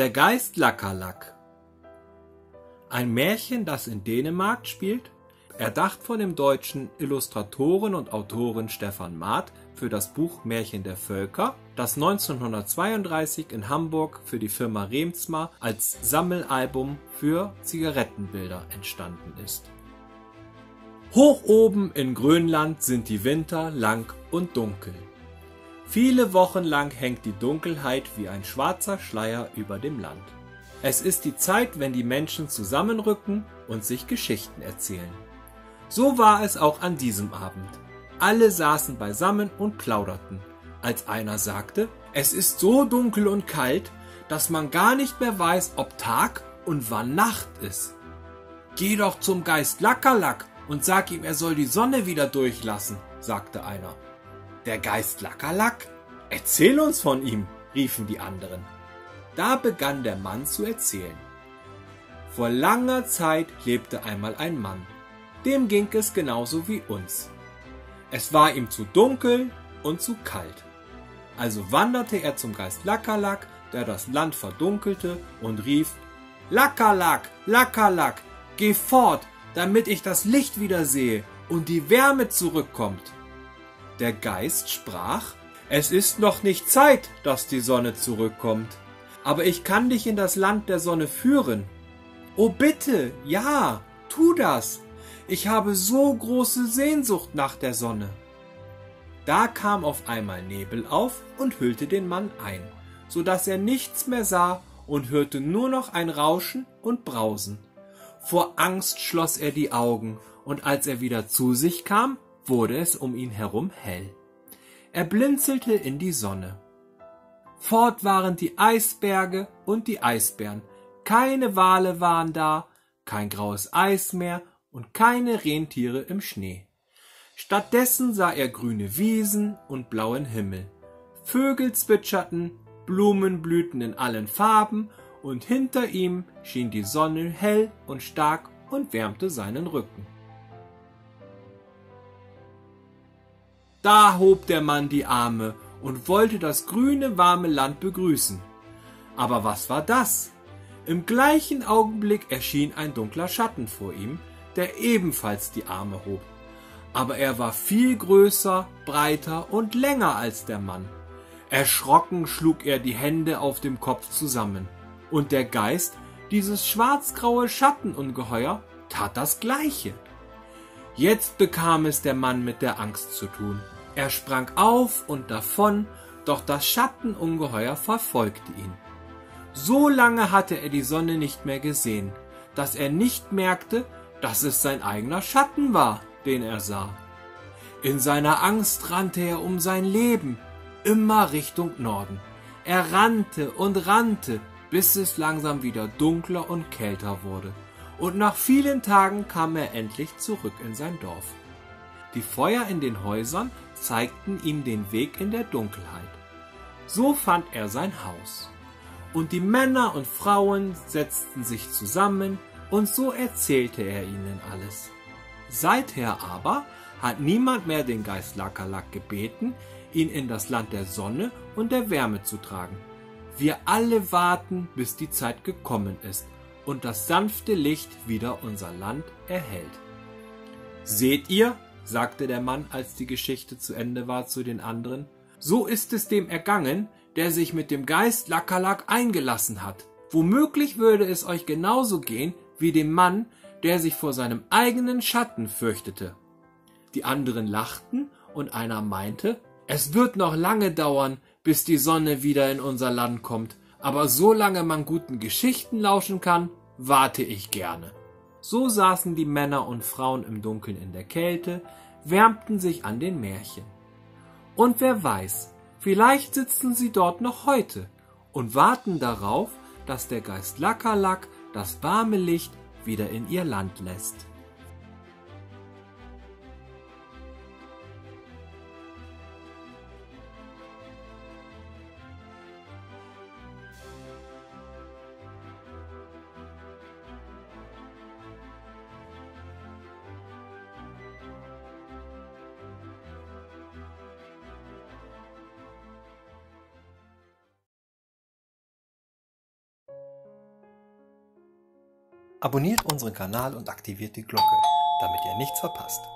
Der Geist Lackerlack. Ein Märchen, das in Dänemark spielt, erdacht von dem deutschen Illustratoren und Autoren Stefan Math für das Buch Märchen der Völker, das 1932 in Hamburg für die Firma Remsmar als Sammelalbum für Zigarettenbilder entstanden ist. Hoch oben in Grönland sind die Winter lang und dunkel. Viele Wochen lang hängt die Dunkelheit wie ein schwarzer Schleier über dem Land. Es ist die Zeit, wenn die Menschen zusammenrücken und sich Geschichten erzählen. So war es auch an diesem Abend. Alle saßen beisammen und plauderten, als einer sagte, es ist so dunkel und kalt, dass man gar nicht mehr weiß, ob Tag und wann Nacht ist. Geh doch zum Geist Lackerlack und sag ihm, er soll die Sonne wieder durchlassen, sagte einer. Der Geist Lackerlack? Erzähl uns von ihm, riefen die anderen. Da begann der Mann zu erzählen. Vor langer Zeit lebte einmal ein Mann. Dem ging es genauso wie uns. Es war ihm zu dunkel und zu kalt. Also wanderte er zum Geist Lackerlack, der das Land verdunkelte, und rief Lackerlack, Lackerlack, geh fort, damit ich das Licht wieder sehe und die Wärme zurückkommt. Der Geist sprach, es ist noch nicht Zeit, dass die Sonne zurückkommt, aber ich kann dich in das Land der Sonne führen. Oh bitte, ja, tu das. Ich habe so große Sehnsucht nach der Sonne. Da kam auf einmal Nebel auf und hüllte den Mann ein, so dass er nichts mehr sah und hörte nur noch ein Rauschen und Brausen. Vor Angst schloss er die Augen, und als er wieder zu sich kam, wurde es um ihn herum hell. Er blinzelte in die Sonne. Fort waren die Eisberge und die Eisbären. Keine Wale waren da, kein graues Eis mehr und keine Rentiere im Schnee. Stattdessen sah er grüne Wiesen und blauen Himmel. Vögel zwitscherten, Blumen blühten in allen Farben und hinter ihm schien die Sonne hell und stark und wärmte seinen Rücken. Da hob der Mann die Arme und wollte das grüne, warme Land begrüßen. Aber was war das? Im gleichen Augenblick erschien ein dunkler Schatten vor ihm, der ebenfalls die Arme hob. Aber er war viel größer, breiter und länger als der Mann. Erschrocken schlug er die Hände auf dem Kopf zusammen. Und der Geist, dieses schwarzgraue Schattenungeheuer, tat das gleiche. Jetzt bekam es der Mann mit der Angst zu tun. Er sprang auf und davon, doch das Schattenungeheuer verfolgte ihn. So lange hatte er die Sonne nicht mehr gesehen, dass er nicht merkte, dass es sein eigener Schatten war, den er sah. In seiner Angst rannte er um sein Leben, immer Richtung Norden. Er rannte und rannte, bis es langsam wieder dunkler und kälter wurde und nach vielen Tagen kam er endlich zurück in sein Dorf. Die Feuer in den Häusern zeigten ihm den Weg in der Dunkelheit. So fand er sein Haus. Und die Männer und Frauen setzten sich zusammen, und so erzählte er ihnen alles. Seither aber hat niemand mehr den Geist Lakalak gebeten, ihn in das Land der Sonne und der Wärme zu tragen. Wir alle warten, bis die Zeit gekommen ist, und das sanfte Licht wieder unser Land erhält. Seht ihr, sagte der Mann, als die Geschichte zu Ende war zu den anderen, so ist es dem ergangen, der sich mit dem Geist Lakalak eingelassen hat. Womöglich würde es euch genauso gehen wie dem Mann, der sich vor seinem eigenen Schatten fürchtete. Die anderen lachten und einer meinte, es wird noch lange dauern, bis die Sonne wieder in unser Land kommt, aber solange man guten Geschichten lauschen kann, warte ich gerne. So saßen die Männer und Frauen im Dunkeln in der Kälte, wärmten sich an den Märchen. Und wer weiß, vielleicht sitzen sie dort noch heute und warten darauf, dass der Geist Lackerlack das warme Licht wieder in ihr Land lässt. Abonniert unseren Kanal und aktiviert die Glocke, damit ihr nichts verpasst.